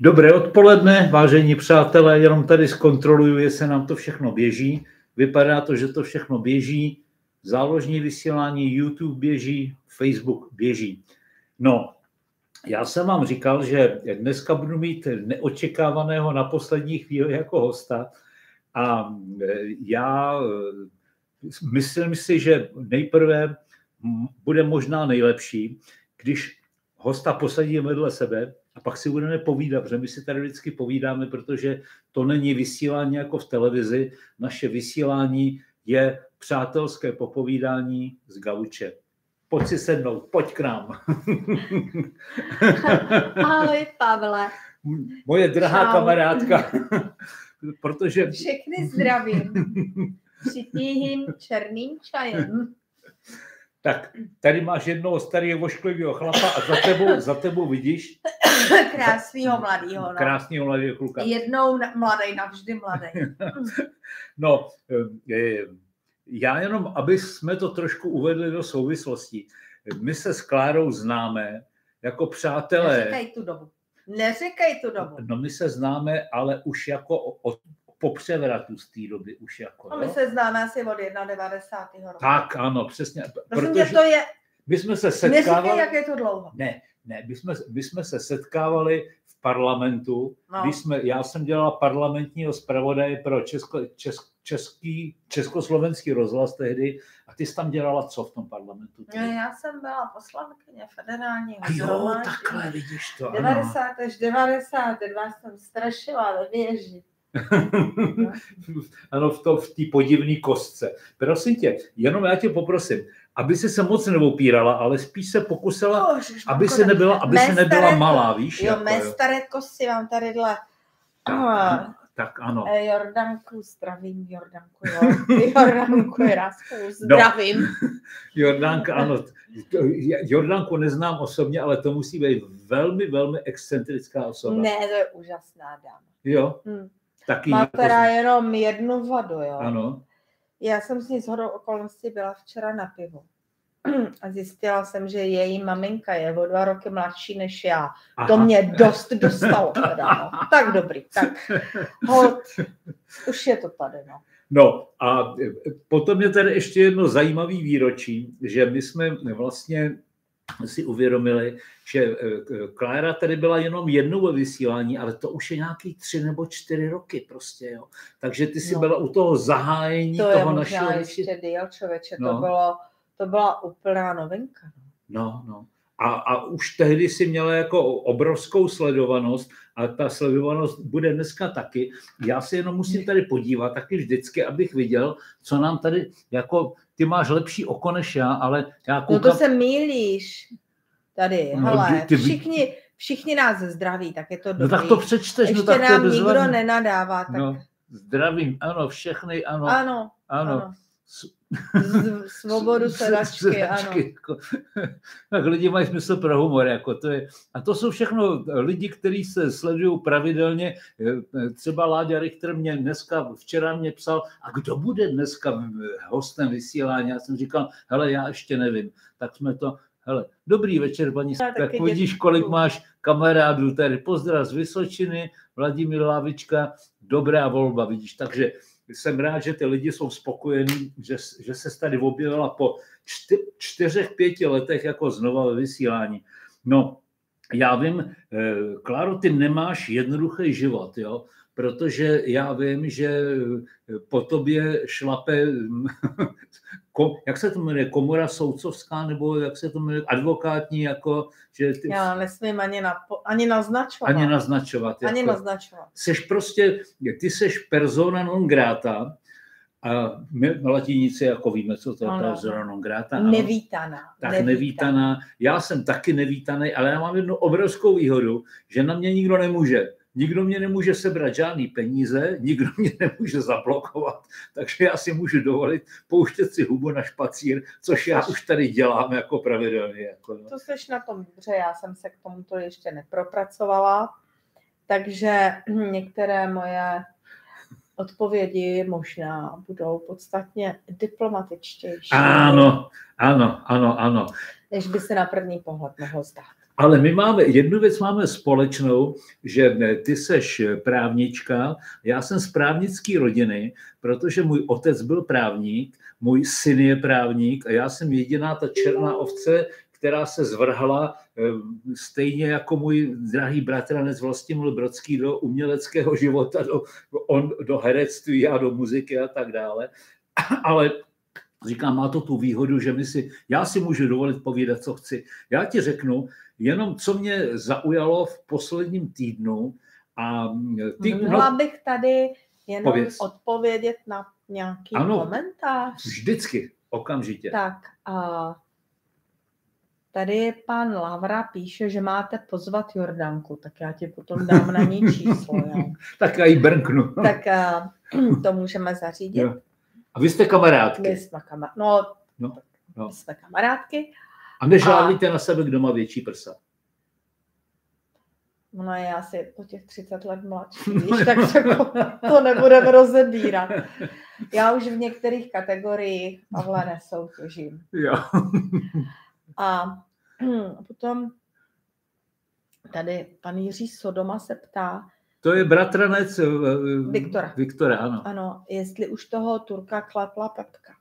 Dobré odpoledne, vážení přátelé, jenom tady zkontroluju, jestli nám to všechno běží. Vypadá to, že to všechno běží. Záložní vysílání YouTube běží, Facebook běží. No, já jsem vám říkal, že dneska budu mít neočekávaného na poslední chvíli jako hosta a já myslím si, že nejprve bude možná nejlepší, když hosta posadíme vedle sebe a pak si budeme povídat, protože my si tady vždycky povídáme, protože to není vysílání jako v televizi. Naše vysílání je přátelské popovídání z gauče. Pojď si sednout, pojď k nám. Ahoj, Pavle. Moje drahá Čau. kamarádka. protože... Všechny zdravím. Přitíhým černým čajem tak tady máš jednoho starého vošklivého chlapa a za tebou, za tebou vidíš... Krásného mladého. No. Krásného mladého kluka. Jednou mladý, navždy mladý. no, eh, já jenom, aby jsme to trošku uvedli do souvislosti. My se s Klárou známe jako přátelé. Neříkej tu dobu. Neříkej tu dobu. No my se známe, ale už jako od po převratu z té doby už jako. No, my se známe asi od 91. roku. Tak, ano, přesně. Prosím protože to je... My jsme se setkávali... Neříkej, jak je to dlouho. Ne, ne, my jsme, my jsme se setkávali v parlamentu, no. když jsme, já jsem dělala parlamentního zpravodaje pro Česko, česk, český, československý rozhlas tehdy a ty jsi tam dělala co v tom parlamentu? No, já jsem byla poslankyně federální. A jo, takhle vidíš to. 90 ano. až 92 jsem strašila ve věži. ano, v, to, v té podivné kostce. Prosím tě, jenom já tě poprosím, aby se se moc neopírala, ale spíš se pokusila, oh, aby se nebyla, aby se nebyla staré, malá, víš? Jo, jako, mé jo. staré kosy mám tadyhle. Oh. Tak ano. Eh, Jordanku, zdravím, Jordanku, jo. Jordanku, Jirásku, no. zdravím. No, Jordanka, ano. Jordanku neznám osobně, ale to musí být velmi, velmi excentrická osoba. Ne, to je úžasná dáma. Jo? Hmm. Taky Má teda jako... jenom jednu vadu, jo. Ano. Já jsem s ní shodou okolností byla včera na pivu. A zjistila jsem, že její maminka je o dva roky mladší než já. Aha. To mě dost dostalo teda, no. Tak dobrý, tak hold, už je to tady, no. No a potom je tady ještě jedno zajímavé výročí, že my jsme vlastně si uvědomili, že eh, Klára tady byla jenom jednou ve vysílání, ale to už je nějaký tři nebo čtyři roky prostě, jo. Takže ty jsi no. byla u toho zahájení to toho je našeho... ještě díl, člověče, no. to, bylo, to byla úplná novinka. No, no. A, a už tehdy si měla jako obrovskou sledovanost a ta sledovanost bude dneska taky. Já se jenom musím tady podívat taky vždycky, abych viděl, co nám tady, jako ty máš lepší oko než já, ale já koukám... No to se mýlíš tady, no, hele, ty, ty, všichni, všichni nás zdraví, tak je to dobrý. No tak to přečteš, Ještě no tak nám to nikdo nenadává. Tak... No, zdravím, ano, všechny, ano. Ano, ano. ano. Svobodu sedačky, ano. Jako, tak lidi mají smysl pro humor. Jako to je, a to jsou všechno lidi, kteří se sledují pravidelně. Třeba Láďa Richter mě dneska, včera mě psal, a kdo bude dneska hostem vysílání? Já jsem říkal, hele, já ještě nevím. Tak jsme to, hele, dobrý večer, paní, tak, tak vidíš, kolik máš kamarádů tady. Pozdrav z Vysočiny, Vladimír Lávička, dobrá volba, vidíš. Takže jsem rád, že ty lidi jsou spokojení, že, že se tady objevila po čty, čtyřech, pěti letech jako znova ve vysílání. No, já vím, eh, Kláro, ty nemáš jednoduchý život, jo? protože já vím, že eh, po tobě šlape, jak se to jmenuje, komora soudcovská, nebo jak se to jmenuje, advokátní, jako, že ty... Já nesmím ani, na, ani naznačovat. Ani naznačovat. Ani jako, naznačovat. Seš prostě, ty seš persona non grata, a my v latinici jako víme, co to je persona non grata. Ano. Nevítaná. Tak nevítaná. nevítaná. Já jsem taky nevítaný, ale já mám jednu obrovskou výhodu, že na mě nikdo nemůže. Nikdo mě nemůže sebrat žádný peníze, nikdo mě nemůže zablokovat, takže já si můžu dovolit pouštět si hubu na špacír, což já už tady dělám jako pravidelně. Jako, no. To jsi na tom dobře, já jsem se k tomuto ještě nepropracovala, takže některé moje odpovědi možná budou podstatně diplomatičtější. Ano, ano, ano, ano. Než by se na první pohled mohl zdát. Ale my máme, jednu věc máme společnou, že ty seš právnička, já jsem z právnické rodiny, protože můj otec byl právník, můj syn je právník a já jsem jediná ta černá ovce, která se zvrhla eh, stejně jako můj drahý bratranec Vlastimil Brodský do uměleckého života, do, on do herectví a do muziky a tak dále. Ale říkám, má to tu výhodu, že my si, já si můžu dovolit povídat, co chci. Já ti řeknu, jenom co mě zaujalo v posledním týdnu. A ty, Mohla no, bych tady jenom pověc. odpovědět na nějaký ano, komentář? vždycky, okamžitě. Tak, a Tady pan Lavra píše, že máte pozvat Jordanku, tak já ti potom dám na ní číslo. Tak já ji brnknu. tak uh, to můžeme zařídit. Jo. A vy jste kamarádky. My jsme, kama- no, no, no. My jsme kamarádky. A nežádlíte a... na sebe, kdo má větší prsa. Ono je asi po těch 30 let mladší, víš, tak to, to nebudeme rozebírat. Já už v některých kategoriích Pavle nesoutěžím. Jo. A potom tady pan Jiří Sodoma se ptá, to je bratranec eh, Viktora. Viktora, ano. Ano, jestli už toho Turka klapla Pepka.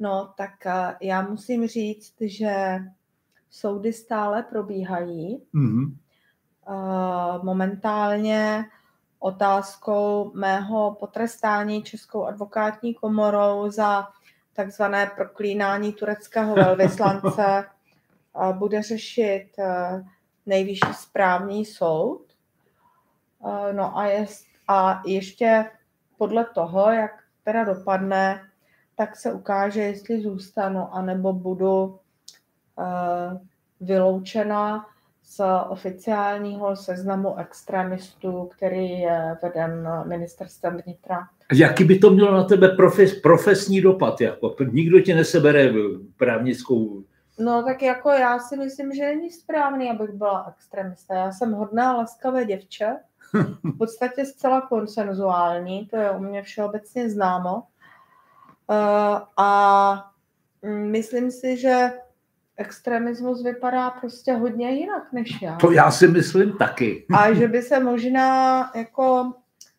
No, tak eh, já musím říct, že soudy stále probíhají. Mm-hmm. Momentálně otázkou mého potrestání Českou advokátní komorou za takzvané proklínání tureckého velvyslance bude řešit eh, nejvyšší správní soud. Eh, no a, je, a ještě podle toho, jak teda dopadne, tak se ukáže, jestli zůstanu, anebo budu eh, vyloučena z oficiálního seznamu extremistů, který je veden ministerstvem vnitra. Jaký by to mělo na tebe profes, profesní dopad? Jako? Nikdo tě nesebere právnickou... No tak jako já si myslím, že není správný, abych byla extremista. Já jsem hodná, laskavé děvče, v podstatě zcela konsenzuální, to je u mě všeobecně známo. Uh, a myslím si, že extremismus vypadá prostě hodně jinak než já. To já si myslím taky. A že by se možná jako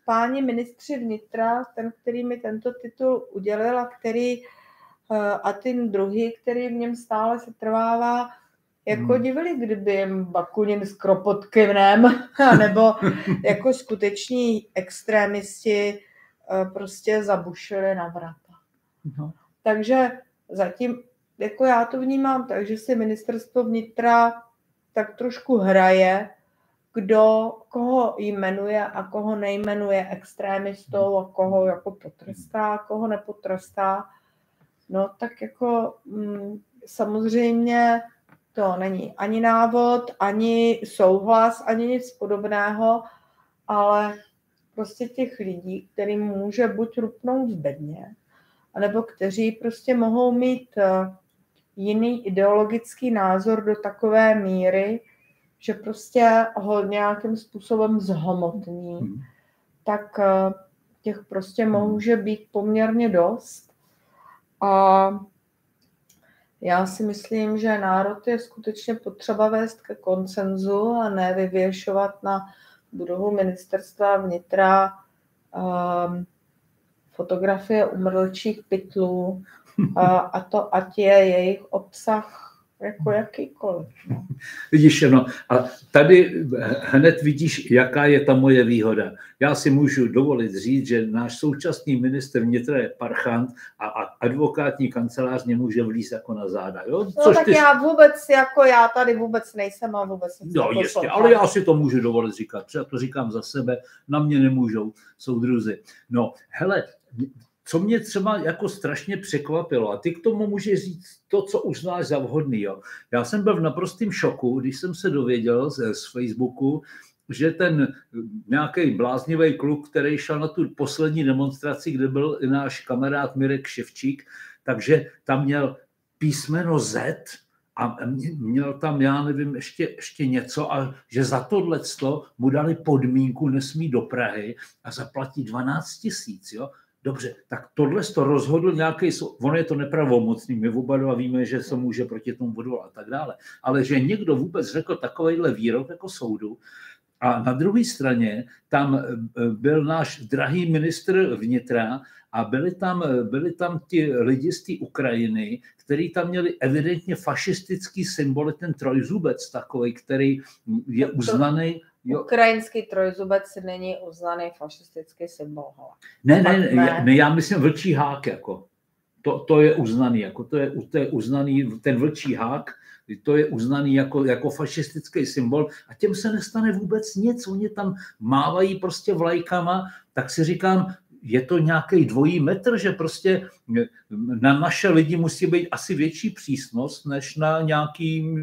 páni ministři vnitra, ten, který mi tento titul udělil a který eh, a ten druhý, který v něm stále se trvává, jako hmm. divili, kdyby jim Bakunin s Kropotkinem, nebo jako skuteční extrémisti eh, prostě zabušili na vrata. No. Takže zatím jako já to vnímám tak, že si ministerstvo vnitra tak trošku hraje, kdo koho jmenuje a koho nejmenuje extrémistou a koho jako potrestá, koho nepotrestá. No tak jako mm, samozřejmě to není ani návod, ani souhlas, ani nic podobného, ale prostě těch lidí, kterým může buď rupnout v bedně, anebo kteří prostě mohou mít eh, jiný ideologický názor do takové míry, že prostě ho nějakým způsobem zhomotní, hmm. tak eh, těch prostě hmm. může být poměrně dost. A já si myslím, že národ je skutečně potřeba vést ke koncenzu a ne vyvěšovat na budovu ministerstva vnitra um, fotografie umrlčích pytlů a, a to ať je jejich obsah jako jakýkoliv. No. Vidíš, no a tady hned vidíš, jaká je ta moje výhoda. Já si můžu dovolit říct, že náš současný minister vnitra je parchant a, a advokátní kancelář nemůže vlízt jako na záda. Jo? No, Což no tak ty... já vůbec, jako já tady vůbec nejsem a vůbec No jistě, ale já si to můžu dovolit říkat. Třeba to říkám za sebe, na mě nemůžou soudruzi. No, hele, co mě třeba jako strašně překvapilo, a ty k tomu můžeš říct to, co uznáš za vhodný. Jo. Já jsem byl v naprostém šoku, když jsem se dověděl z, z Facebooku, že ten nějaký bláznivý kluk, který šel na tu poslední demonstraci, kde byl i náš kamarád Mirek Ševčík, takže tam měl písmeno Z a měl tam, já nevím, ještě, ještě něco a že za tohle mu dali podmínku, nesmí do Prahy a zaplatí 12 tisíc. Jo? Dobře, tak tohle to rozhodl nějaký, ono je to nepravomocný, my oba dva víme, že se může proti tomu odvolat a tak dále, ale že někdo vůbec řekl takovýhle výrok jako soudu, a na druhé straně tam eh, byl náš drahý ministr vnitra a byli tam, byli tam ti lidi z té Ukrajiny, kteří tam měli evidentně fašistický symbol, ten trojzubec takový, který je uznaný Jo. Ukrajinský trojzubec není uznaný fašistický symbol. Ne, ne, ne, ne, ne, já myslím vlčí hák. Jako. To, to je uznaný, jako to je, to je uznaný, ten vlčí hák, to je uznaný jako, jako fašistický symbol a těm se nestane vůbec nic. Oni tam mávají prostě vlajkama, tak si říkám, je to nějaký dvojí metr, že prostě na naše lidi musí být asi větší přísnost, než na nějaký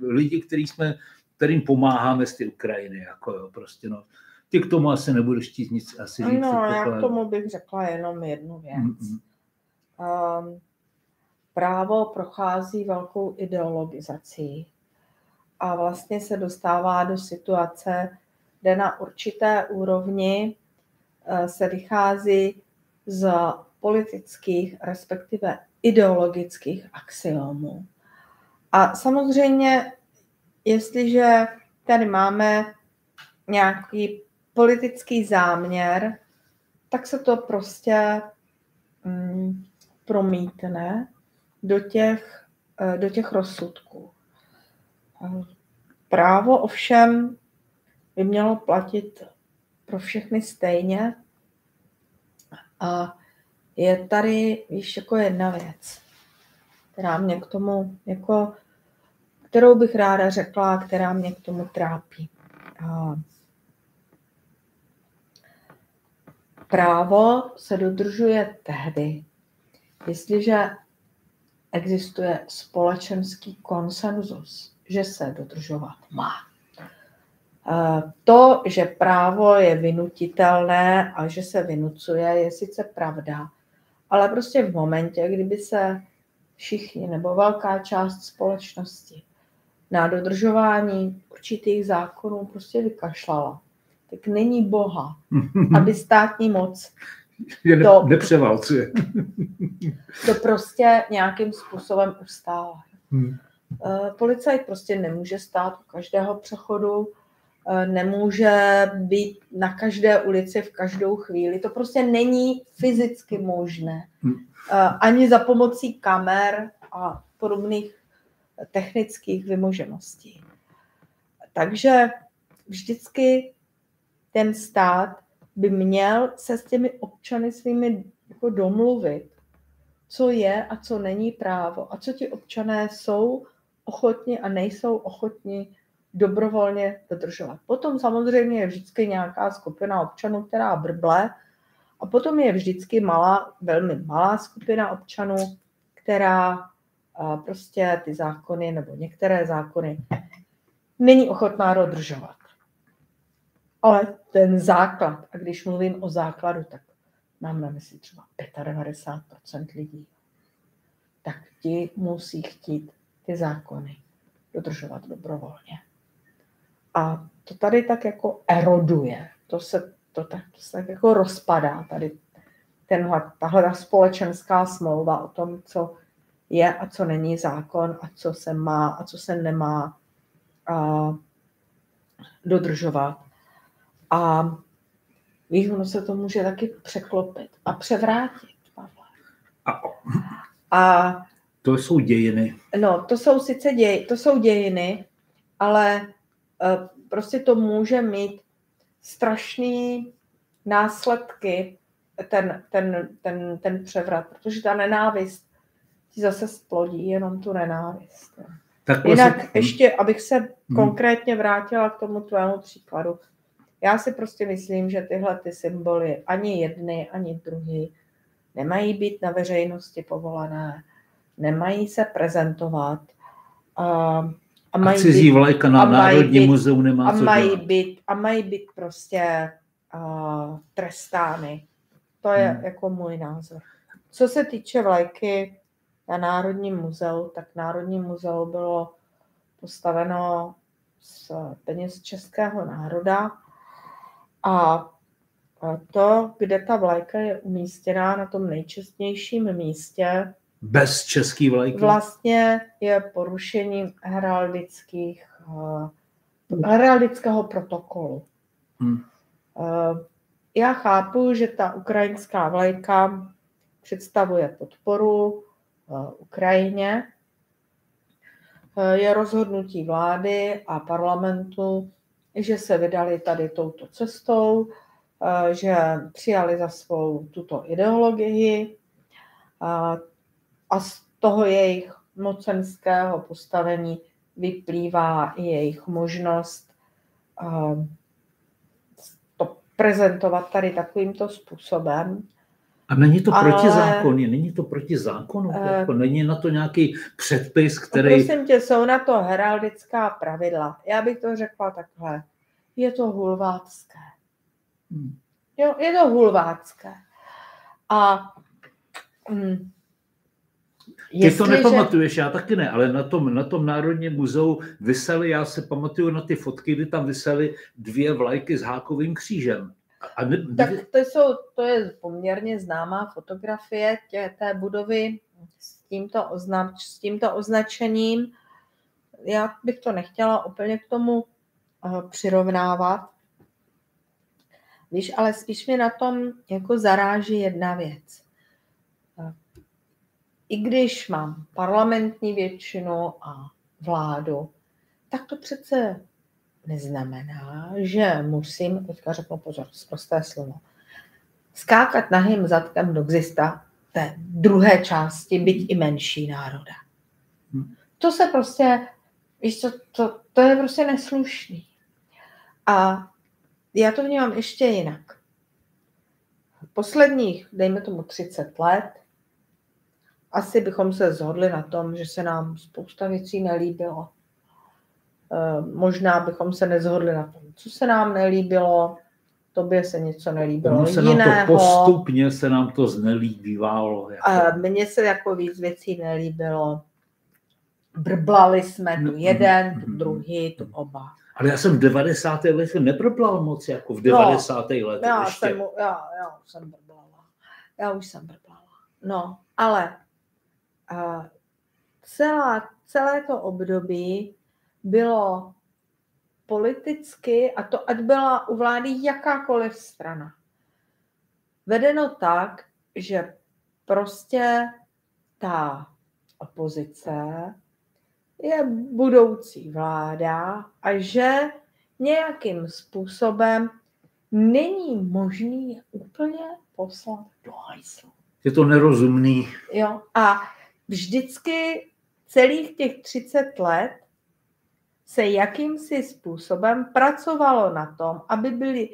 lidi, který jsme kterým pomáháme z té Ukrajiny. Jako jo, prostě no. Ty k tomu asi nebudeš chtít nic asi říct. No, já k tomu bych řekla jenom jednu věc. Mm-mm. Um, právo prochází velkou ideologizací a vlastně se dostává do situace, kde na určité úrovni uh, se vychází z politických, respektive ideologických axiomů. A samozřejmě jestliže tady máme nějaký politický záměr, tak se to prostě mm, promítne do těch, eh, do těch rozsudků. Právo ovšem by mělo platit pro všechny stejně. A je tady, víš, jako jedna věc, která mě k tomu jako kterou bych ráda řekla, která mě k tomu trápí. Právo se dodržuje tehdy, jestliže existuje společenský konsenzus, že se dodržovat má. To, že právo je vynutitelné a že se vynucuje, je sice pravda, ale prostě v momentě, kdyby se všichni nebo velká část společnosti na dodržování určitých zákonů prostě vykašlala. Tak není Boha, aby státní moc je to, nepřeválcuje. to prostě nějakým způsobem ustála. Hmm. Eh, policajt prostě nemůže stát u každého přechodu, eh, nemůže být na každé ulici v každou chvíli. To prostě není fyzicky možné. Hmm. Eh, ani za pomocí kamer a podobných technických vymožeností. Takže vždycky ten stát by měl se s těmi občany svými jako domluvit, co je a co není právo a co ti občané jsou ochotni a nejsou ochotni dobrovolně dodržovat. Potom samozřejmě je vždycky nějaká skupina občanů, která brble, a potom je vždycky malá, velmi malá skupina občanů, která prostě ty zákony nebo některé zákony není ochotná dodržovat. Ale ten základ, a když mluvím o základu, tak mám na mysli třeba 95% lidí, tak ti musí chtít ty zákony dodržovat dobrovolně. A to tady tak jako eroduje. To se, to tak, to se tak jako rozpadá tady tenhle, tahle ta společenská smlouva o tom, co je a co není zákon a co se má a co se nemá a, dodržovat. A víš, ono se to může taky překlopit a převrátit. A, a to jsou dějiny. No, to jsou sice děj, to jsou dějiny, ale uh, prostě to může mít strašný následky, ten, ten, ten, ten převrat, protože ta nenávist ti zase splodí jenom tu nenávist. Tak Jinak se... ještě, abych se hmm. konkrétně vrátila k tomu tvému příkladu. Já si prostě myslím, že tyhle ty symboly ani jedny, ani druhý nemají být na veřejnosti povolené, nemají se prezentovat. A, a, mají a cizí být, vlajka na Národní být, muzeu nemá a co mají dělat. být, A mají být prostě a, trestány. To je hmm. jako můj názor. Co se týče vlajky na Národním muzeu, tak Národní muzeu bylo postaveno z peněz českého národa a to, kde ta vlajka je umístěná na tom nejčestnějším místě, bez český vlajky? Vlastně je porušením heraldických, uh, heraldického protokolu. Hmm. Uh, já chápu, že ta ukrajinská vlajka představuje podporu Ukrajině. Uh, je rozhodnutí vlády a parlamentu, že se vydali tady touto cestou, uh, že přijali za svou tuto ideologii. A z toho jejich mocenského postavení vyplývá i jejich možnost to prezentovat tady takovýmto způsobem. A není to Ale, proti zákonu, není to proti zákonu, uh, jako není na to nějaký předpis, který... Prosím tě, jsou na to heraldická pravidla. Já bych to řekla takhle. Je to hulvácké. Hmm. Jo, je to hulvácké. A mm, ty to nepamatuješ, já taky ne, ale na tom, na tom Národním muzeu vysely, já se pamatuju na ty fotky, kdy tam vysely dvě vlajky s hákovým křížem. A ne, tak to, jsou, to je poměrně známá fotografie tě, té budovy s tímto, označ, s tímto označením. Já bych to nechtěla úplně k tomu uh, přirovnávat. Víš, ale spíš mi na tom jako zaráží jedna věc i když mám parlamentní většinu a vládu, tak to přece neznamená, že musím, teďka řeknu pozor, prosté slovo, skákat nahým zadkem do gzista té druhé části, byť i menší národa. Hm. To se prostě, víš co, to, to je prostě neslušný. A já to vnímám ještě jinak. Posledních, dejme tomu 30 let, asi bychom se zhodli na tom, že se nám spousta věcí nelíbilo. Eh, možná bychom se nezhodli na tom, co se nám nelíbilo, tobě se něco nelíbilo ono se jiného. Nám to postupně se nám to znelíbívalo. Jako... Mně se jako víc věcí nelíbilo. Brblali jsme tu jeden, tu druhý, tu oba. Ale já jsem v 90. letech nebrblal moc, jako v 90. No, letech já ještě. Jsem, já, já už jsem brblala. Já už jsem brblala. No, ale a celá, celé to období bylo politicky, a to ať byla u vlády jakákoliv strana, vedeno tak, že prostě ta opozice je budoucí vláda a že nějakým způsobem není možný úplně poslat do hajslu. Je to nerozumný. Jo, a vždycky celých těch 30 let se jakýmsi způsobem pracovalo na tom, aby byly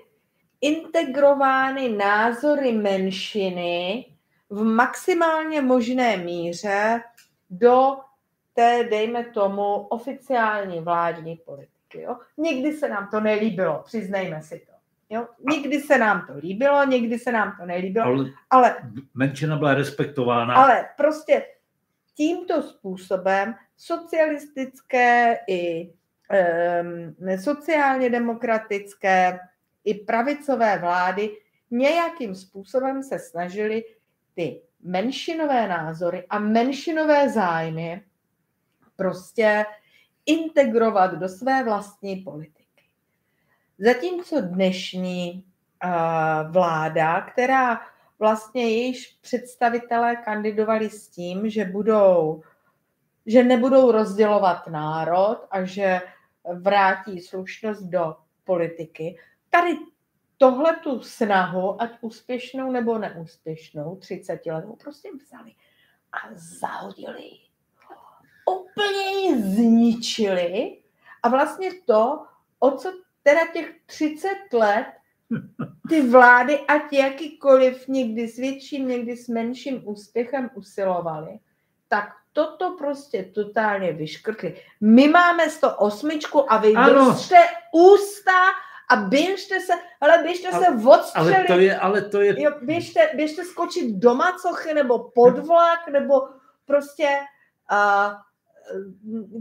integrovány názory menšiny v maximálně možné míře do té, dejme tomu, oficiální vládní politiky. Jo? Někdy se nám to nelíbilo, přiznejme si to. Jo? Někdy se nám to líbilo, někdy se nám to nelíbilo, ale, ale menšina byla respektována. Ale prostě tímto způsobem socialistické i sociálně demokratické i pravicové vlády nějakým způsobem se snažili ty menšinové názory a menšinové zájmy prostě integrovat do své vlastní politiky. Zatímco dnešní vláda, která vlastně jejíž představitelé kandidovali s tím, že budou, že nebudou rozdělovat národ a že vrátí slušnost do politiky. Tady tohle tu snahu, ať úspěšnou nebo neúspěšnou, 30 letou, prostě vzali a zahodili Úplně ji zničili a vlastně to, o co teda těch 30 let ty vlády, ať jakýkoliv, někdy s větším, někdy s menším úspěchem usilovali, tak toto prostě totálně vyškrtli. My máme 108 a vy držte ústa a běžte se, ale běžte ale, se odstřelit. Ale to je, ale to je... Jo, běžte, běžte skočit do macochy nebo pod vlak, nebo prostě uh,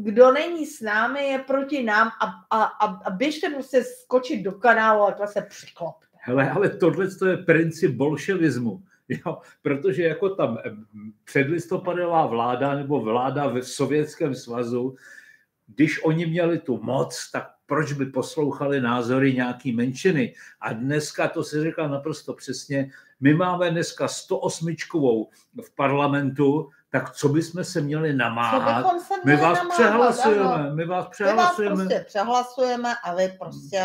kdo není s námi, je proti nám a, a, a, a běžte prostě skočit do kanálu a to se přiklopte. Hele, ale tohle je princip bolševismu. Jo, protože jako tam předlistopadová vláda nebo vláda v Sovětském svazu, když oni měli tu moc, tak proč by poslouchali názory nějaký menšiny? A dneska, to se říká naprosto přesně, my máme dneska 108 v parlamentu, tak co bychom se měli namáhat? Se měli my vás namáhat, přehlasujeme, ano. my vás My vás přehlasujeme. prostě přehlasujeme a vy prostě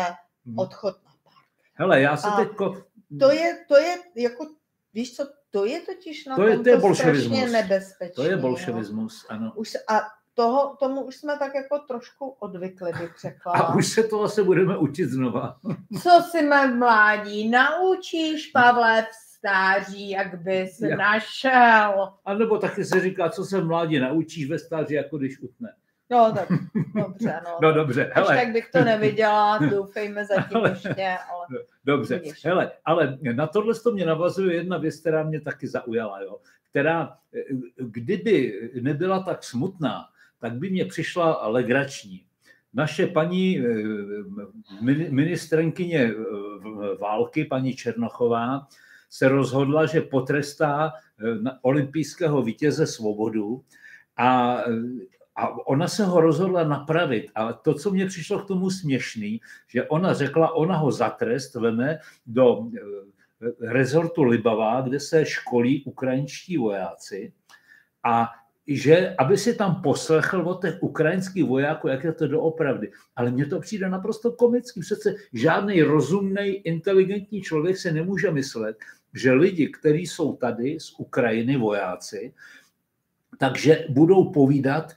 Hmm. odchod na pár. Hele, já se A teďko... To je, to je jako, víš co, to je totiž na To je- to je bolševismus. strašně nebezpečné. To je jo. bolševismus, ano. Už, a toho, tomu už jsme tak jako trošku odvykli, bych řekla. A už se to asi budeme učit znova. Co si mé mládí naučíš, Pavle, v stáří, jak bys Já- našel. A nebo taky se říká, co se mládí naučíš ve stáří, jako když utne. No tak, dobře, no. No dobře, Až hele, tak bych to neviděla, doufejme zatím ještě, ale dobře. Vidíš. Hele, ale na tohle to mě navazuje jedna věc, která mě taky zaujala, jo. která, kdyby nebyla tak smutná, tak by mě přišla legrační. Naše paní eh, min- ministrenkyně eh, války, paní Černochová, se rozhodla, že potrestá eh, olympijského vítěze svobodu a, a ona se ho rozhodla napravit. A to, co mě přišlo k tomu směšný, že ona řekla, ona ho za trest veme do eh, rezortu Libavá, kde se školí ukrajinští vojáci a že, aby si tam poslechl od těch ukrajinských vojáků, jak je to doopravdy. Ale mně to přijde naprosto komický. Přece žádný rozumný, inteligentní člověk se nemůže myslet, že lidi, kteří jsou tady z Ukrajiny vojáci, takže budou povídat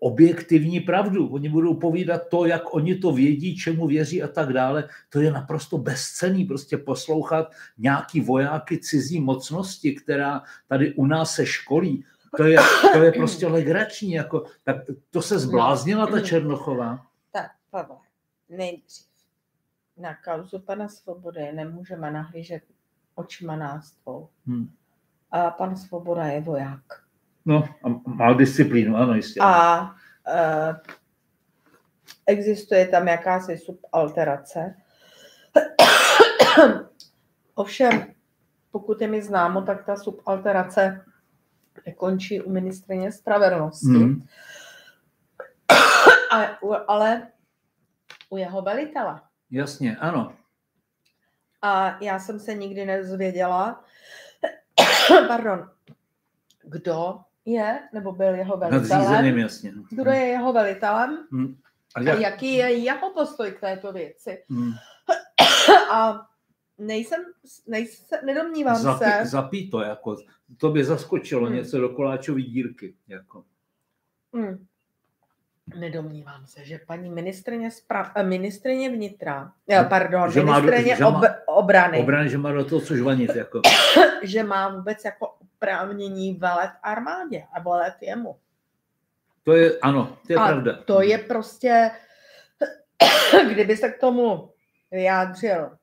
objektivní pravdu. Oni budou povídat to, jak oni to vědí, čemu věří a tak dále. To je naprosto bezcený prostě poslouchat nějaký vojáky cizí mocnosti, která tady u nás se školí. To je, to je prostě legrační. Jako, tak to se zbláznila ta Černochová. tak, Pavle, nejdřív na kauzu pana Svobody nemůžeme nahlížet očima nás dvou. Hm. A pan Svoboda je voják. No, a má disciplínu, ano, jistě. A uh, existuje tam jakási subalterace. Ovšem, pokud je mi známo, tak ta subalterace nekončí u ministrině spravedlnosti, Hm. ale, u, ale u jeho velitele. Jasně, ano. A já jsem se nikdy nezvěděla, pardon, kdo je, nebo byl jeho Nadřízeným, velitelem, jasně. kdo je jeho velitelem Hm. A a jak, jaký je jeho postoj k této věci. hm. A nejsem, nejsem nedomnívám Zapí, se, zapí to, jako, to by zaskočilo Hmm. něco do koláčové dírky. Jako. hm, nedomnívám se, že paní ministrině, spra, eh, ministrině vnitra, eh, pardon, Že má ministrině že má- ob, obrany, Obrany, že má do toho co žvanit. Jako. že má vůbec jako oprávnění velet armádě a velet jemu. To je, ano, to je A pravda. To je prostě, kdyby se k tomu vyjádřil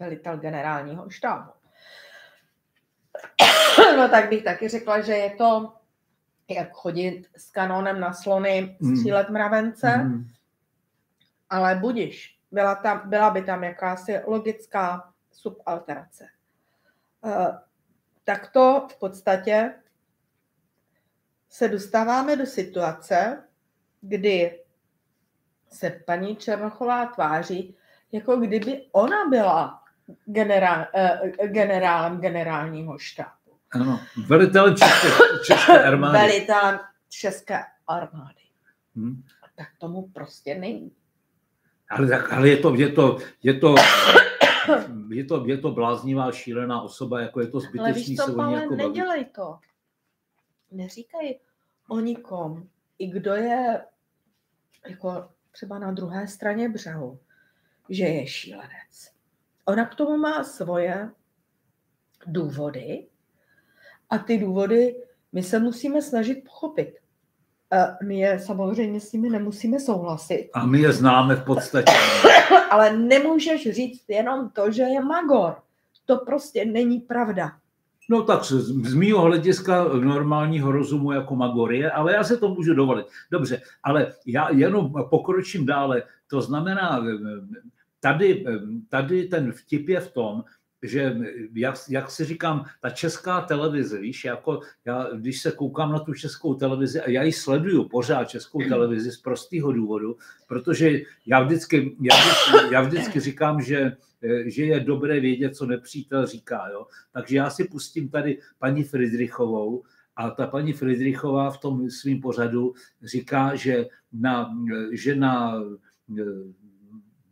velitel generálního štábu. No tak bych taky řekla, že je to jak chodit s kanónem na slony, Mm. střílet mravence, Hm. ale budiš, byla, tam, byla by tam jakási logická subalterace. Eh, Tak to v podstatě se dostáváme do situace, kdy se paní Černochová tváří, jako kdyby ona byla generál, eh, generálem generálního štábu. Ano, velitelem České, České armády. Velitelem České armády. Hm. A tak tomu prostě není. Ale, ale je to, je to, je to, je to, je to bláznivá, šílená osoba, jako je to Ale zbytečný víš se co, o ní Pavle, jako nedělej to. Neříkej o nikom, i kdo je jako třeba na druhé straně břehu, že je šílenec. Ona k tomu má svoje důvody a ty důvody my se musíme snažit pochopit. A My je samozřejmě s nimi nemusíme souhlasit, A my je známe v podstatě. ale nemůžeš říct jenom to, že je magor. To prostě není pravda. No tak z, z mýho hlediska normálního rozumu jako magorie, ale já se to můžu dovolit. Dobře, ale já jenom pokročím dále. To znamená, tady, tady ten vtip je v tom, že jak, jak si říkám, ta česká televize, víš, jako já, když se koukám na tu českou televizi a já ji sleduju pořád českou televizi z prostého důvodu, protože já vždycky, já vždycky, já vždycky říkám, že, že je dobré vědět, co nepřítel říká, jo? takže já si pustím tady paní Friedrichovou a ta paní Friedrichová v tom svém pořadu říká, že na, že na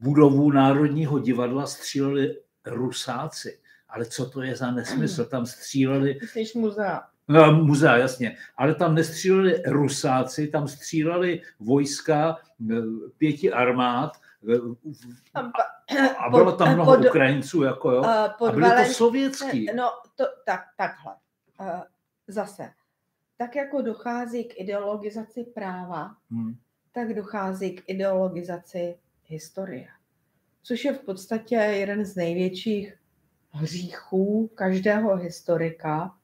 budovu Národního divadla stříleli Rusáci. Ale co to je za nesmysl? Tam stříleli... Jsi muzea. No, muzea, jasně. Ale tam nestříleli Rusáci, tam stříleli vojska eh, pěti armád eh, a bylo tam mnoho pod, Ukrajinců, jako jo. a byli to sovětský. No, to, tak, takhle. Zase. Tak jako dochází k ideologizaci práva, hmm. tak dochází k ideologizaci historie což je v podstatě jeden z největších hříchů každého historika,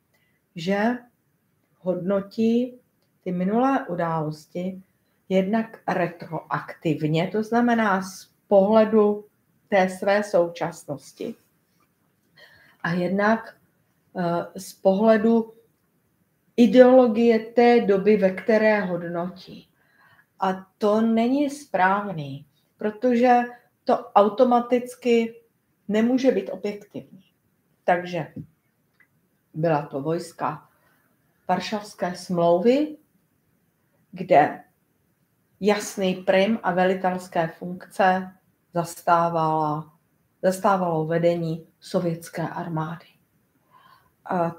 že hodnotí ty minulé události jednak retroaktivně, to znamená z pohledu té své současnosti, a jednak eh, z pohledu ideologie té doby, ve které hodnotí. A to není správný, protože to automaticky nemůže být objektivní. Takže byla to vojska Varšavské smlouvy, kde jasný prim a velitelské funkce zastávala, zastávalo vedení sovětské armády. A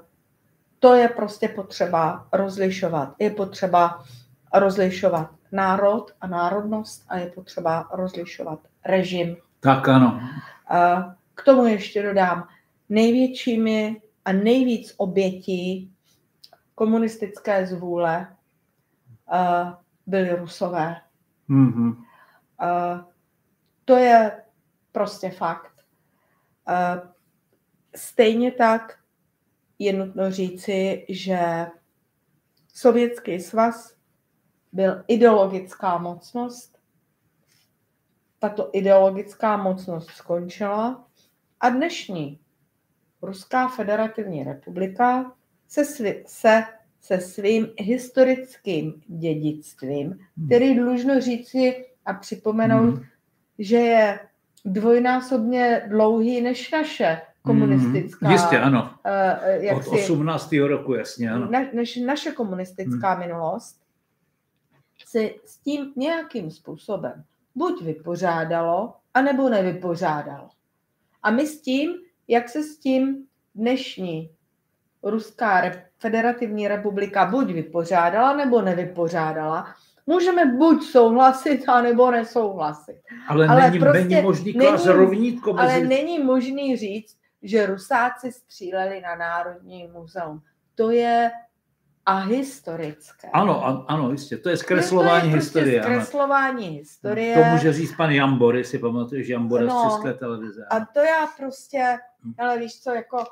to je prostě potřeba rozlišovat. Je potřeba rozlišovat národ a národnost a je potřeba rozlišovat režim. Tak ano. K tomu ještě dodám, největšími a nejvíc obětí komunistické zvůle byli rusové. Mm-hmm. To je prostě fakt. Stejně tak je nutno říci, že Sovětský svaz byl ideologická mocnost. Tato ideologická mocnost skončila a dnešní Ruská federativní republika se, svý, se se svým historickým dědictvím, hmm. který dlužno říci a připomenout, hmm. že je dvojnásobně dlouhý než naše komunistická. Hmm. Jistě, ano. Uh, jak Od 18. Si, roku, jasně, ano. Na, než naše komunistická hmm. minulost se s tím nějakým způsobem buď vypořádalo, anebo nevypořádalo. A my s tím, jak se s tím dnešní Ruská federativní republika buď vypořádala, nebo nevypořádala, můžeme buď souhlasit, anebo nesouhlasit. Ale, ale není, prostě není možný klas rovnítko mezi... Ale není možný říct, že Rusáci stříleli na Národní muzeum. To je a historické. Ano, ano, jistě. To je zkreslování to je prostě historie. Zkreslování ano. historie. To může říct pan Jambor, jestli pamatuješ Jambora no, z České televize. A to já prostě, hm. ale víš co, jako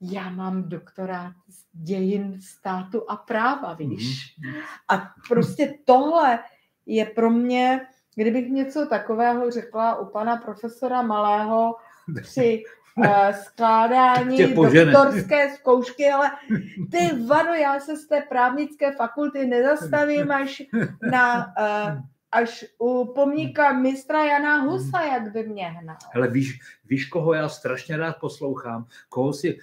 já mám doktorát z dějin státu a práva, víš. Mm-hmm. A prostě tohle je pro mě, kdybych něco takového řekla u pana profesora Malého při skládání doktorské zkoušky, ale ty vado, já se z té právnické fakulty nezastavím až na uh, až u pomníka mistra Jana Husa, jak by mě hnal. Ale víš, víš, koho já strašně rád poslouchám? Koho si,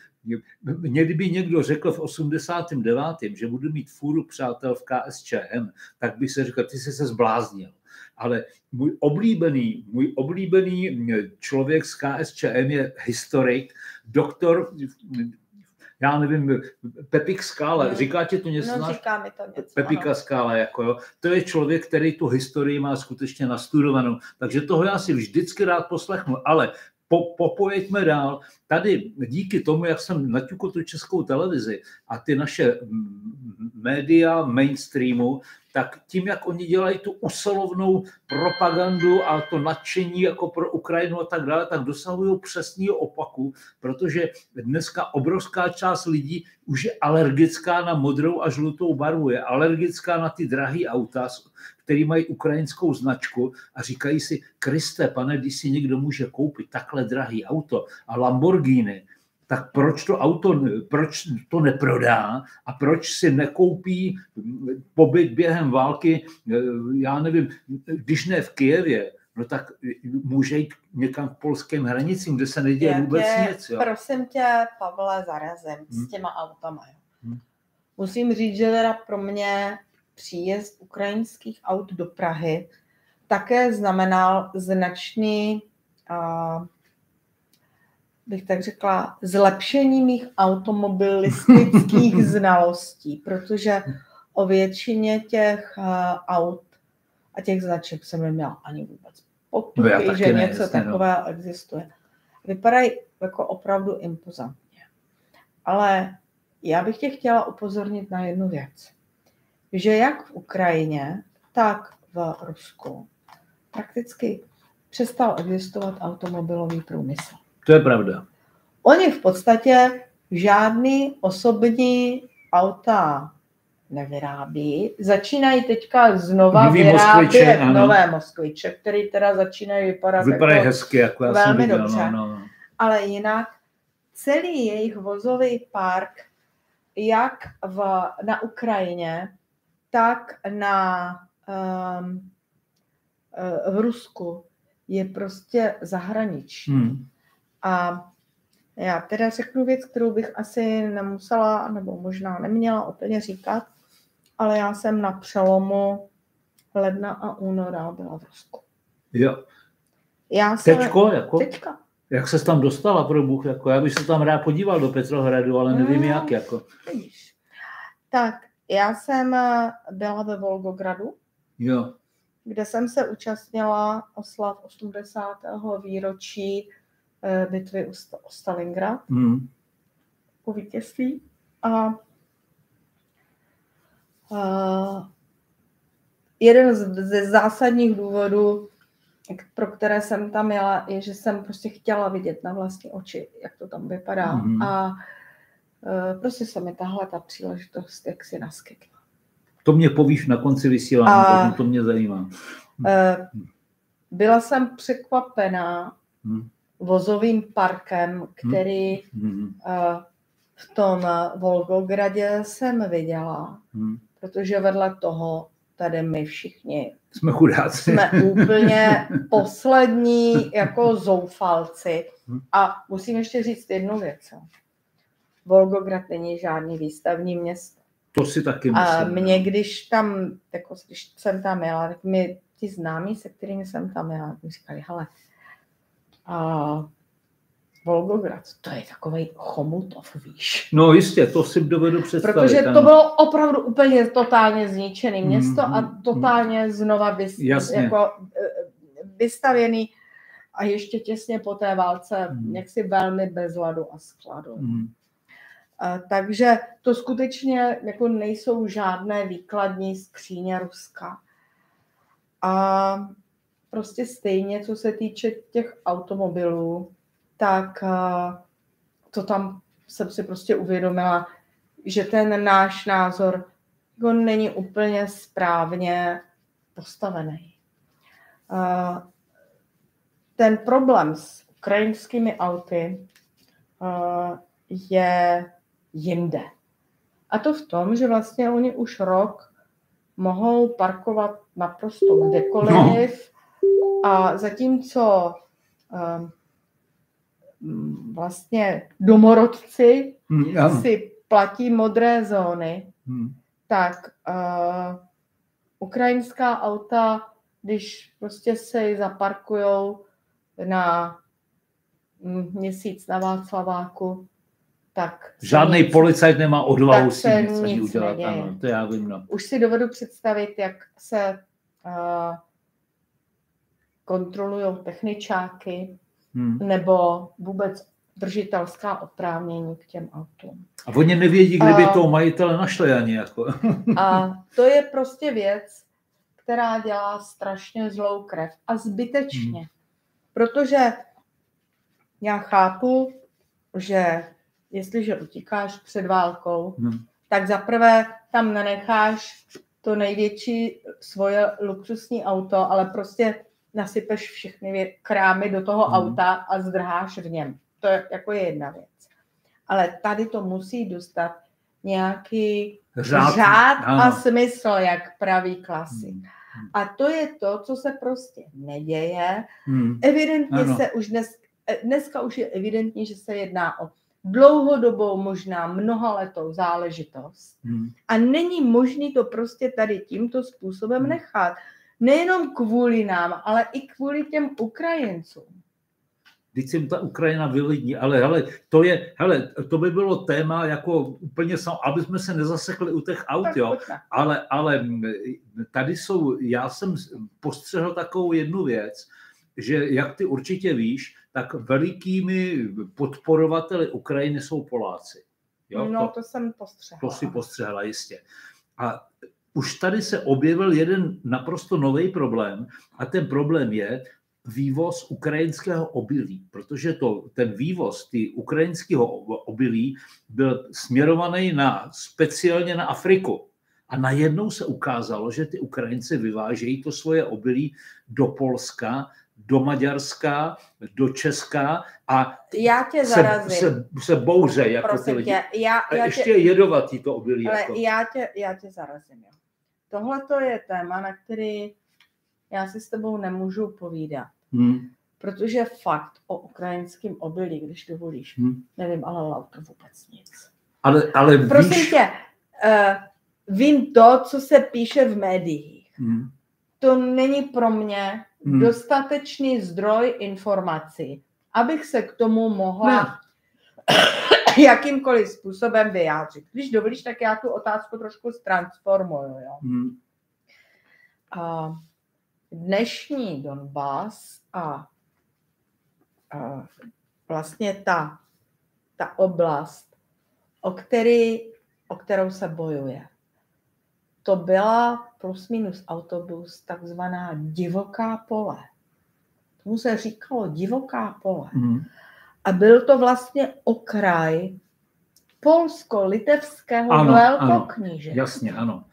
Někdy by někdo řekl v 89., že budu mít fůru přátel v KSČM, tak by se řekl, ty jsi se zbláznil. Ale můj oblíbený, můj oblíbený člověk z KSČM je historik, doktor, já nevím, Pepik Skála, hmm. říká ti to něco? No, říká mi to něco. Pepika Skála, jako jo. To je člověk, který tu historii má skutečně nastudovanou. Takže toho já si vždycky rád poslechnu. Ale po, popojeďme dál. Tady díky tomu, jak jsem naťukl tu českou televizi a ty naše média mainstreamu, tak tím, jak oni dělají tu usilovnou propagandu a to nadšení jako pro Ukrajinu a tak dále, tak dosahují přesného opaku, protože dneska obrovská část lidí už je alergická na modrou a žlutou barvu, je alergická na ty drahé auta, který mají ukrajinskou značku a říkají si, Kriste, pane, když si někdo může koupit takhle drahý auto a Lamborghini, tak proč to auto, proč to neprodá a proč si nekoupí pobyt během války, já nevím, když ne v Kijevě, no tak může jít někam k polským hranicím, kde se neděje Já vůbec tě, nic. Jo. Prosím tě, Pavle, zarazem hmm. s těma autama. Hmm. Musím říct, že teda pro mě příjezd ukrajinských aut do Prahy také znamenal značný uh, bych tak řekla, zlepšení mých automobilistických znalostí, protože o většině těch uh, aut a těch značek jsem neměla ani vůbec potuchy, no že ne, něco jasně, no. takového no. existuje. Vypadají jako opravdu impozantně. Ale já bych tě chtěla upozornit na jednu věc. Že jak v Ukrajině, tak v Rusku prakticky přestal existovat automobilový průmysl. To je pravda. Oni v podstatě žádný osobní auta nevyrábí. Začínají teďka znova Nový vyrábět Moskviče, nové Moskviče, které teda začínají vypadat Vypadají jako hezky, jako já velmi viděl, dobře. No, no. Ale jinak celý jejich vozový park, jak v, na Ukrajině, tak na um, v Rusku, je prostě zahraniční. Hmm. A já teda řeknu věc, kterou bych asi nemusela, nebo možná neměla úplně říkat, ale já jsem na přelomu ledna a února byla v Rusku. Jo. Já jsem, Tečko, jako? Tečka. Jak se tam dostala, pro Bůh, jako já bych se tam rád podíval do Petrohradu, ale nevím no, jak, jako. Vidíš. Tak, já jsem eh, byla ve Volgogradu. Jo. Kde jsem se účastnila oslav 80. výročí Eh, bitvy o Stalingrad hmm. po vítězství. A uh, jeden z, ze zásadních důvodů, pro které jsem tam jela, je, že jsem prostě chtěla vidět na vlastní oči, jak to tam vypadá. Hmm. A uh, prostě se mi tahle ta příležitost jak si naskytla. To mě povíš na konci vysílání, a, to mě zajímá. Uh, byla jsem překvapená, hmm vozovým parkem, hmm. který hmm. v tom Volgogradě jsem viděla, hmm. protože vedle toho tady my všichni jsme chudáci. Jsme úplně poslední jako zoufalci. Hmm. A musím ještě říct jednu věc. Volgograd není žádný výstavní město. To si taky myslím. A mě, když tam, jako, když jsem tam jela, tak mi ti známí, se kterými jsem tam jela, mi říkali, hele, a Volgograd, to je takový chomutov, víš. No jistě, to si dovedu představit. Protože to bylo opravdu úplně totálně zničené město mm, a mm, totálně mm. znova vys, jako, e, vystavěný a ještě těsně po té válce mm. jaksi velmi bez ladu a skladu. Mm. A, takže to skutečně jako nejsou žádné výkladní skříně Ruska. A prostě stejně, co se týče těch automobilů, tak to tam jsem si prostě uvědomila, že ten náš názor jako není úplně správně postavený. Ten problém s ukrajinskými auty je jinde. A to v tom, že vlastně oni už rok mohou parkovat naprosto kdekoliv, a zatímco um, vlastně domorodci hmm, si platí modré zóny, hmm. tak uh, ukrajinská auta, když prostě se zaparkujou na měsíc na Václaváku, tak... Žádný nic, policajt nemá odvahu si nic, nic udělat. Ano, to já vím, no. Už si dovedu představit, jak se uh, kontrolují techničáky, hmm. nebo vůbec držitelská oprávnění k těm autům. A oni nevědí, kde by toho majitele našli ani jako. A to je prostě věc, která dělá strašně zlou krev a zbytečně. Hmm. Protože já chápu, že jestliže utíkáš před válkou, hmm. tak zaprvé tam nenecháš to největší svoje luxusní auto, ale prostě nasypeš všechny krámy do toho hmm. auta a zdrháš v něm. To je jako je jedna věc. Ale tady to musí dostat nějaký řád, řád a smysl, jak praví klasik. Hmm. A to je to, co se prostě neděje. Hmm. Evidentně ano. se už dnes, dneska už je evidentní, že se jedná o dlouhodobou, možná mnohaletou záležitost. Hmm. A není možný to prostě tady tímto způsobem hmm. nechat. Nejenom kvůli nám, ale i kvůli těm Ukrajincům. Když se ta Ukrajina vylidní, ale hele, to je, hele, to by bylo téma jako úplně sam, aby jsme se nezasekli u těch aut, jo, ale, ale tady jsou, já jsem postřehl takovou jednu věc, že jak ty určitě víš, tak velikými podporovateli Ukrajiny jsou Poláci. Jo? No, to, to jsem postřehla. To si postřehla, jistě. A už tady se objevil jeden naprosto nový problém a ten problém je vývoz ukrajinského obilí, protože to, ten vývoz ty ukrajinského obilí byl směrovaný na, speciálně na Afriku. A najednou se ukázalo, že ty Ukrajinci vyvážejí to svoje obilí do Polska, do Maďarska, do Česka a já tě zarazím. Se, se, se bouře jako Prosím ty lidi. Tě, já, já a ještě tě, je jedovatý to obilí. Ale jako. já, tě, já tě zarazím. Jo. Tohle to je téma, na který já si s tebou nemůžu povídat. Hmm. Protože fakt o ukrajinském obilí, když dovolíš, hmm. nevím, ale Lauter vůbec nic. Ale, ale Prosím víš... tě, uh, vím to, co se píše v médiích. Hmm. To není pro mě hmm. dostatečný zdroj informací, abych se k tomu mohla ne. jakýmkoliv způsobem vyjádřit. Když dovolíš, tak já tu otázku trošku transformuju. Jo? Hmm. A dnešní Donbass a, a vlastně ta, ta oblast, o, který, o kterou se bojuje, to byla plus minus autobus takzvaná divoká pole. Tomu se říkalo divoká pole. Mm. A byl to vlastně okraj polsko-litevského velkokníže. Jasně, ano.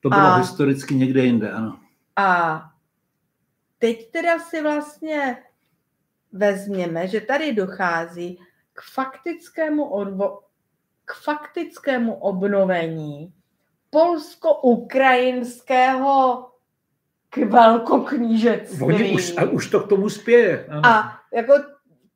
To bylo a, historicky někde jinde, ano. A teď teda si vlastně vezměme, že tady dochází k faktickému, odvo- k faktickému obnovení polsko-ukrajinského velkoknížectví. Oni už, a už to k tomu spěje. Ano. A jako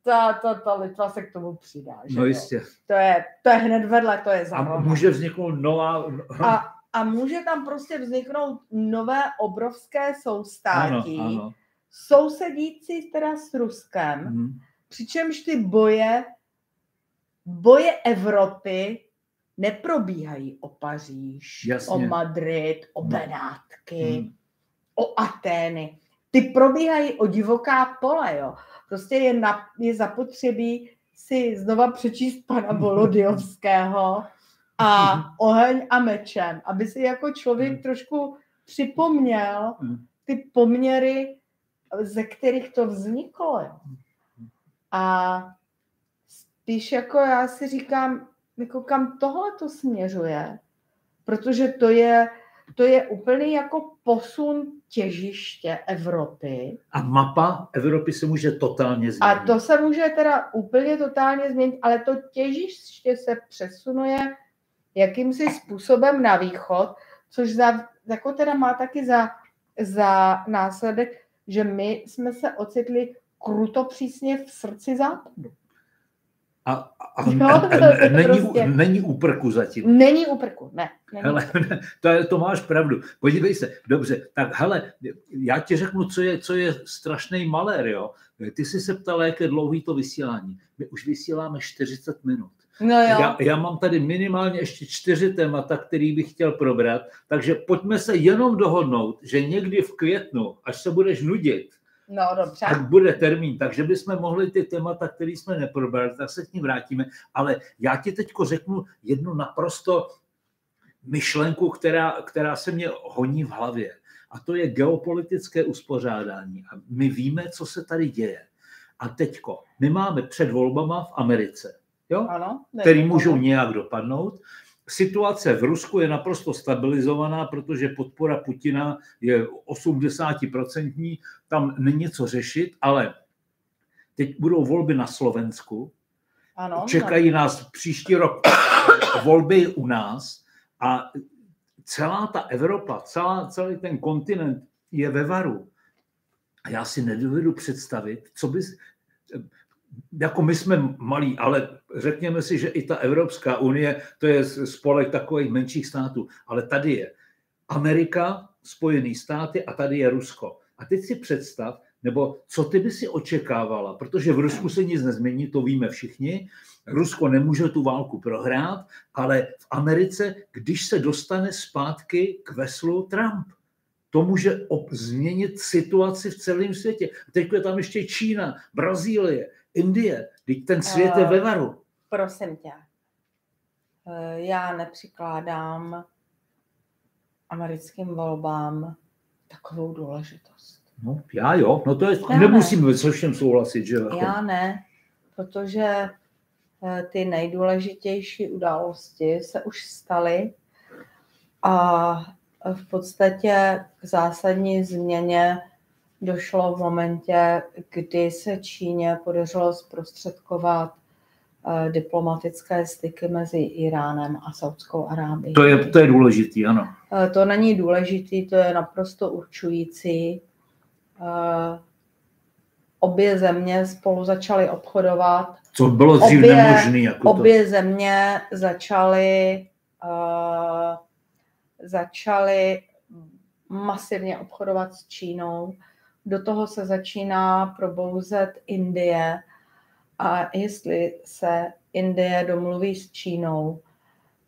ta, ta, ta Litva se k tomu přidá. Že no jistě. To je, to je hned vedle, to je za A může vzniknout nová... A, a může tam prostě vzniknout nové obrovské soustátí, ano, ano. sousedící teda s Ruskem, hmm. přičemž ty boje, boje Evropy neprobíhají o Paříž, Jasně. o Madrid, o Benátky, hmm. o Atény. Ty probíhají o divoká pole, jo. Prostě je, na, je zapotřebí si znova přečíst pana Volodiovského a oheň a mečem, aby si jako člověk hmm. trošku připomněl hmm. ty poměry, ze kterých to vzniklo. Jo. A spíš jako já si říkám, jako kam tohle to směřuje, protože to je, to je úplný jako posun těžiště Evropy. A mapa Evropy se může totálně změnit. A to se může teda úplně totálně změnit, ale to těžiště se přesunuje jakýmsi způsobem na východ, což za, jako teda má taky za, za následek, že my jsme se ocitli kruto přísně v srdci západu. A, a, no, a, a není, prostě... není úprku zatím. Není úprku, ne. Není hele, to, je, to máš pravdu. Podívej se, dobře, tak hele, já ti řeknu, co je, co je strašný malér, jo. Ty jsi se ptal, jak je dlouhý to vysílání. My už vysíláme 40 minut. No jo. Já, já mám tady minimálně ještě čtyři témata, který bych chtěl probrat, takže pojďme se jenom dohodnout, že někdy v květnu, až se budeš nudit, No dobře. Tak bude termín, takže bychom mohli ty témata, které jsme neprobrali, tak se k ním vrátíme. Ale já ti teď řeknu jednu naprosto myšlenku, která, která se mě honí v hlavě. A to je geopolitické uspořádání. A my víme, co se tady děje. A teďko, my máme před volbama v Americe, jo? Ano, který můžou nějak dopadnout. Situace v Rusku je naprosto stabilizovaná, protože podpora Putina je 80%, tam není co řešit, ale teď budou volby na Slovensku, ano, čekají nás příští rok volby u nás a celá ta Evropa, celá, celý ten kontinent je ve varu. A já si nedovedu představit, co bys, jako my jsme malí, ale řekněme si, že i ta Evropská unie, to je spolek takových menších států, ale tady je Amerika, Spojené státy a tady je Rusko. A teď si představ, nebo co ty by si očekávala, protože v Rusku se nic nezmění, to víme všichni, Rusko nemůže tu válku prohrát, ale v Americe, když se dostane zpátky k veslu Trump, to může změnit situaci v celém světě. Teď je tam ještě Čína, Brazílie, Indie, teď ten svět je ve varu. Prosím tě, eh, já nepřikládám americkým volbám takovou důležitost. No, já jo, no to je, já nemusím ne. se všem souhlasit, že. Já ne, protože eh, ty nejdůležitější události se už staly a v podstatě k zásadní změně došlo v momentě, kdy se Číně podařilo zprostředkovat eh, diplomatické styky mezi Iránem a Saudskou Arábií. To je, to je důležitý, ano. Eh, to není důležitý, to je naprosto určující. Eh, obě země spolu začaly obchodovat. Co bylo dřív obě, nemožné. Jako obě to. země začaly, uh, začaly masivně obchodovat s Čínou do toho se začíná probouzet Indie a jestli se Indie domluví s Čínou,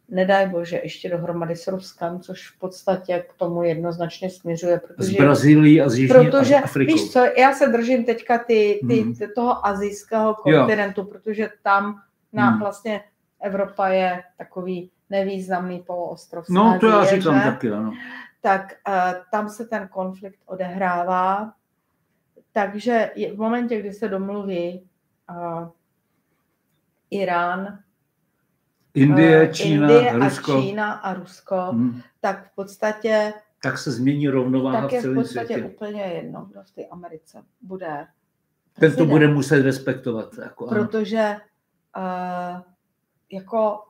nedaj bože, ještě dohromady s Ruskem, což v podstatě k tomu jednoznačně směřuje. Protože, z Brazílií a z Jižní protože, Afrikou. Víš co, já se držím teďka ty, ty, hmm. toho azijského kontinentu, jo. protože tam na hmm. vlastně Evropa je takový nevýznamný poloostrov. No, to já říkám taky, ano. Tak uh, tam se ten konflikt odehrává takže v momentě, kdy se domluví uh, Irán, Indie, Čína, Indie Rusko. a Čína a Rusko, hmm. tak v podstatě tak se změní rovnováha tak je v celém v podstatě světě. úplně jedno, kdo v té Americe bude. Ten to bude muset respektovat. Jako, protože uh, jako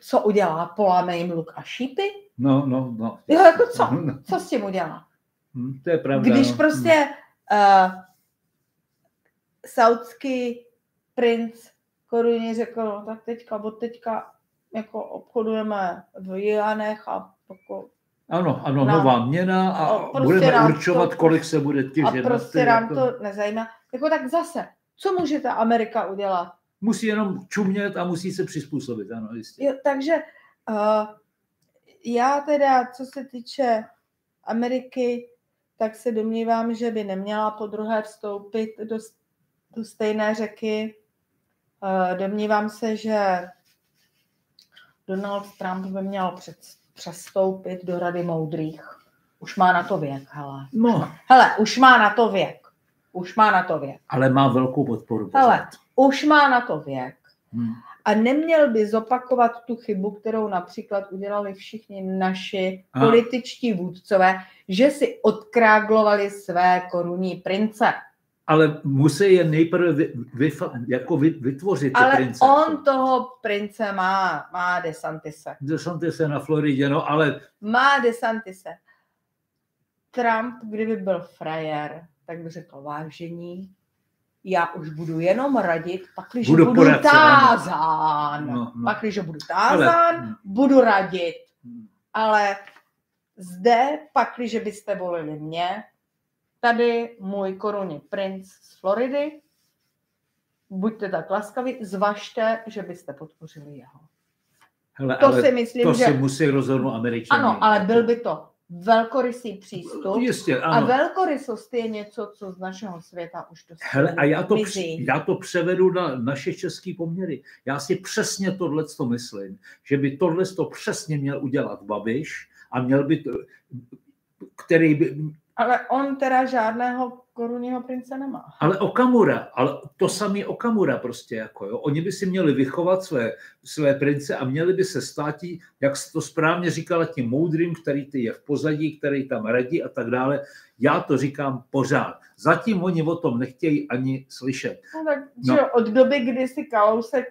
co udělá? Poláme jim luk a šípy? No, no, no. Jo, jako co? Co s tím udělá? Hmm, to je pravda. Když no. prostě uh, saudský princ koruně řekl, no, tak teďka, od teďka jako obchodujeme v Jianech a jako ano, ano, na, nová měna a prostě budeme určovat, to, kolik se bude těžit. A prostě nám jako... to nezajímá. Jako tak zase, co může ta Amerika udělat? Musí jenom čumět a musí se přizpůsobit, ano, jistě. Jo, takže uh, já teda, co se týče Ameriky, tak se domnívám, že by neměla po druhé vstoupit do, do stejné řeky. Eh, domnívám se, že Donald Trump by měl před, přestoupit do Rady moudrých. Už má na to věk, hele. No. Hele, už má na to věk. Už má na to věk. Ale má velkou podporu. Hele, už má na to věk. Hmm. A neměl by zopakovat tu chybu, kterou například udělali všichni naši a. političtí vůdcové, že si odkráglovali své korunní prince. Ale musí je nejprve vy, vy, jako vy, vytvořit ale prince. on toho prince má, má Desantise. Desantise na Floridě, no ale... Má Desantise. Trump, kdyby byl frajer, tak by řekl vážení, já už budu jenom radit, pak když budu, budu poradce, tázán. No, no. Pak když budu tázán, ale... budu radit. Ale zde, pak když byste volili mě, tady můj korunní princ z Floridy, buďte tak laskaví, zvažte, že byste podpořili jeho. Hele, to ale si myslím, to že... si musí rozhodnout američané. Ano, ale byl by to velkorysý přístup. Jistě, A ano. velkorysost je něco, co z našeho světa už to Hele, a já to, já to převedu na naše české poměry. Já si přesně tohle to myslím, že by tohle to přesně měl udělat Babiš a měl by to, který by, Ale on teda žádného korunního prince nemá. ale Okamura, ale to samý Okamura prostě jako jo. Oni by si měli vychovat své, své prince a měli by se stát, jak se to správně říkala, tím moudrým, který ty je v pozadí, který tam radí a tak dále. Já to říkám pořád. Zatím oni o tom nechtějí ani slyšet. No tak, No. že od doby, kdy si Kalousek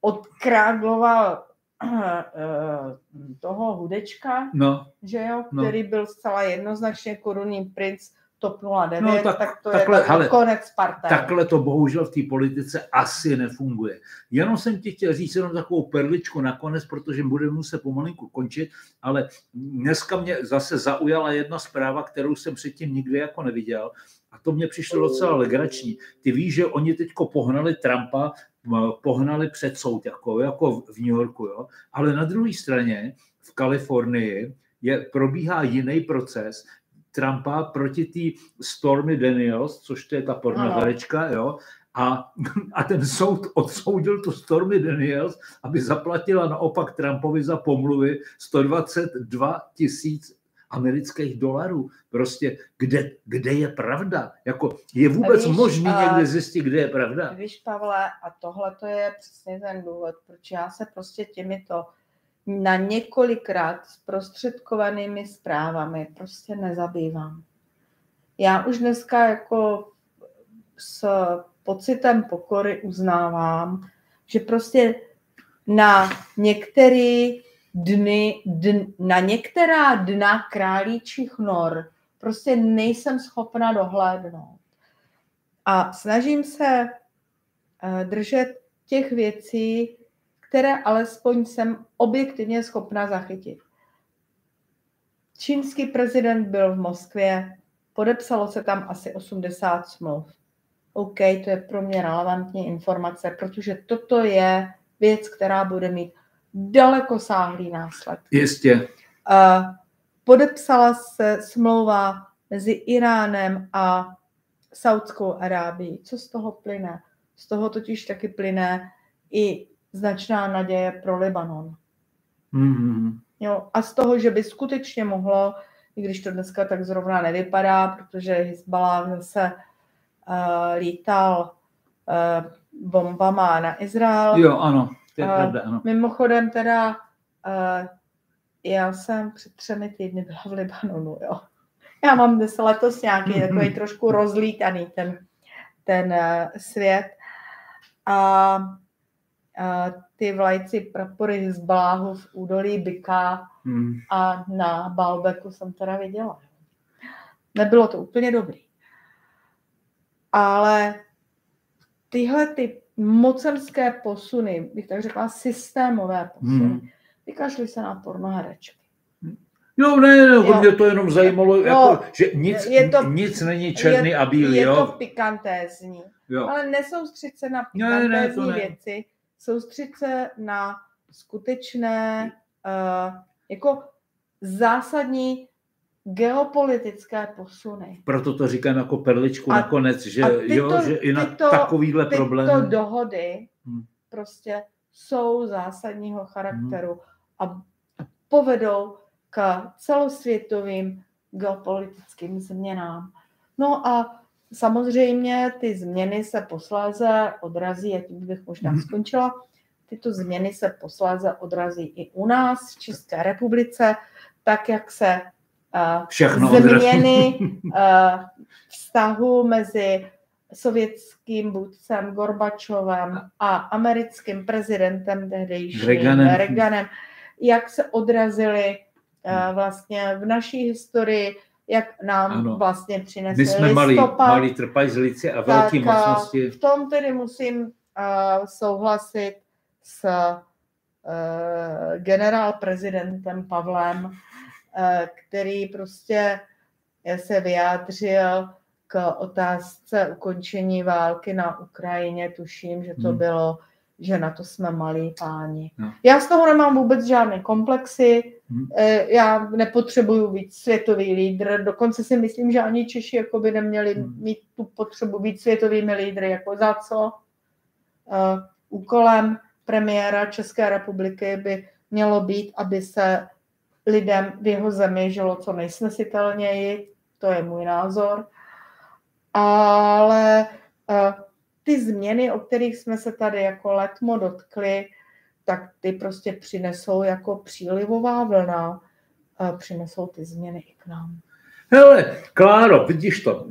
odkrágloval toho hudečka, No, že jo, No. který byl zcela jednoznačně korunní princ TOP 09, No, tak, tak- to takhle, je hele, konec parté. Takhle to bohužel v té politice asi nefunguje. Jenom jsem ti chtěl říct jenom takovou perličku nakonec, protože budeme muset pomalinku končit, ale dneska mě zase zaujala jedna zpráva, kterou jsem předtím nikdy jako neviděl a to mě přišlo docela legrační. Ty víš, že oni teďko pohnali Trumpa, pohnali před soud, jako, jako v New Yorku, jo? ale na druhé straně v Kalifornii je, probíhá jiný proces, Trumpa proti té Stormy Daniels, což to je ta pornoherečka, jo, a, a ten soud odsoudil tu Stormy Daniels, aby zaplatila naopak Trumpovi za pomluvy 122 tisíc amerických dolarů. Prostě kde, kde je pravda? Jako, je vůbec Víš, možné a- někde zjistit, kde je pravda? Víš, Pavle, a tohle to je přesně ten důvod, proč já se prostě těmito na několikrát zprostředkovanými zprávami prostě nezabývám. Já už dneska jako s pocitem pokory uznávám, že prostě na některé dny, dn, na některá dna králíčích nor prostě nejsem schopna dohlédnout. A snažím se eh, držet těch věcí, které alespoň jsem objektivně schopna zachytit. Čínský prezident byl v Moskvě, podepsalo se tam asi 80 smluv. OK, to je pro mě relevantní informace, protože toto je věc, která bude mít dalekosáhlý následky. Jistě. Uh, podepsala se smlouva mezi Iránem a Saudskou Arábií. Co z toho plyne? Z toho totiž taky plyne i značná naděje pro Libanon. Mm-hmm. Jo, a z toho, že by skutečně mohlo, i když to dneska tak zrovna nevypadá, protože Hezbollah zase uh, lítal uh, bombama na Izrael. Jo, ano, to je A- pravda, ano. Mimochodem teda, uh, já jsem před třemi týdny byla v Libanonu, jo. Já mám dnes letos nějaký takový trošku rozlítaný ten, ten uh, svět. A uh, ty vlajci prapory Hezbollahu v údolí Byka Mm. a na Balbeku jsem teda viděla. Nebylo to úplně dobrý. Ale tyhle ty mocenské posuny, bych tak řekla systémové posuny, Hmm. vykašli se na pornoherečky. Jo, ne, ne, Jo. mě to jenom zajímalo, Jo. jako, že nic, Je to- nic není černý je, a bílý, je jo? to pikantézní. jo. Ale nesoustřed se na Ne, ne, to pikantézní ne. věci, soustřed se na skutečné uh, jako zásadní geopolitické posuny. Proto to říkám jako perličku A- nakonec, že, a tyto- jo, že i na tyto- takovýhle Tyto problémy. dohody Hmm. prostě jsou zásadního charakteru a povedou k celosvětovým geopolitickým změnám. No a samozřejmě ty změny se posléze odrazí, a tím bych možná Mhm. skončila, tyto změny se posléze odrazí i u nás v České republice, tak jak se Všechno odrazí. změny uh, vztahu mezi sovětským vůdcem Gorbačovem a americkým prezidentem tehdejším Reaganem. Reaganem, jak se odrazily uh, vlastně v naší historii, jak nám Ano. vlastně přinesli My jsme listopad. malí trpajzlici a velký Tak, mocnosti. V tom tedy musím uh, souhlasit s uh, generál prezidentem Pavlem, který prostě se vyjádřil k otázce ukončení války na Ukrajině. Tuším, že to Hmm. bylo že na to jsme malí páni. No. Já z toho nemám vůbec žádné komplexy, Hm. Eh, já nepotřebuju být světový lídr, dokonce si myslím, že ani Češi jako by neměli Hmm. mít tu potřebu být světovými lídry, jako za co. Eh, Úkolem premiéra České republiky by mělo být, aby se lidem v jeho zemi žilo co nejsnesitelněji, to je můj názor, ale eh, ty změny, o kterých jsme se tady jako letmo dotkli, tak ty prostě přinesou jako přílivová vlna, eh, přinesou ty změny i k nám. Hele, Kláro, vidíš to,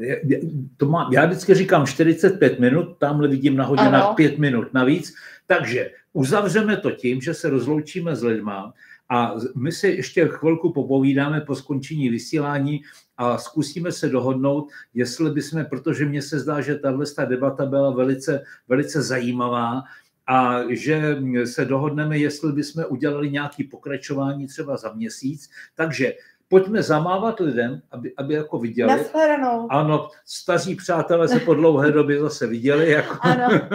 to má, já vždycky říkám 45 minut, tamhle vidím na hodinách Ano. 5 minut navíc, takže uzavřeme to tím, že se rozloučíme s lidma a my si ještě chvilku popovídáme po skončení vysílání a zkusíme se dohodnout, jestli bychom, protože mně se zdá, že tahle ta debata byla velice, velice zajímavá, a že se dohodneme, jestli bychom udělali nějaké pokračování třeba za měsíc. Takže pojďme zamávat lidem, aby, aby jako viděli. Nashledanou. Ano, staří přátelé se po dlouhé době zase viděli. Jako... Ano.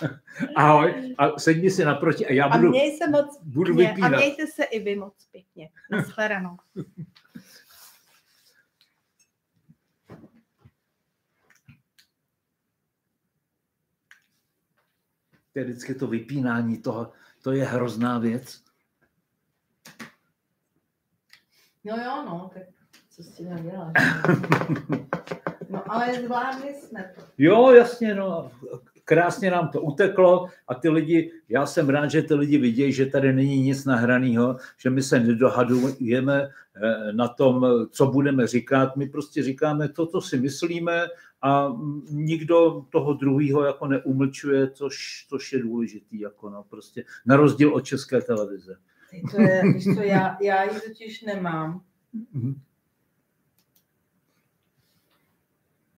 Ahoj, a sedni si naproti a já A budu, měj se moc budu pěkně. A vypínat. mějte se i vy moc pěkně. Nashledanou. To je vždycky to vypínání toho, to je hrozná věc. No jo, no, tak co s tím děláš? No ale zvládli jsme to. Jo, jasně, no. Krásně nám to uteklo a ty lidi, já jsem rád, že ty lidi vidějí, že tady není nic nahraného, že my se nedohadujeme eh, na tom, co budeme říkat. My prostě říkáme to, co si myslíme a nikdo toho druhého jako neumlčuje, což, což je důležitý, jako no, prostě na rozdíl od české televize. To je, víš co, já, já ji totiž nemám. Mhm.